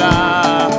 habla.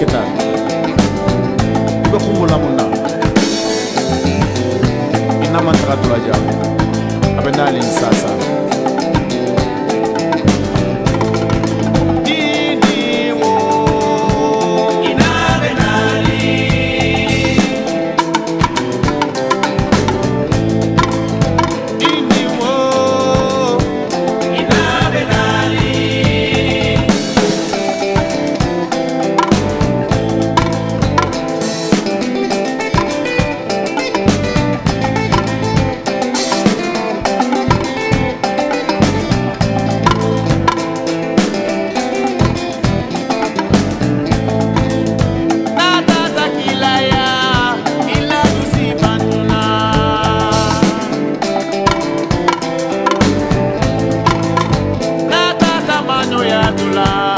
kita. Iba kumbula munda inama ntaka tulaja abe nali nsasa usar.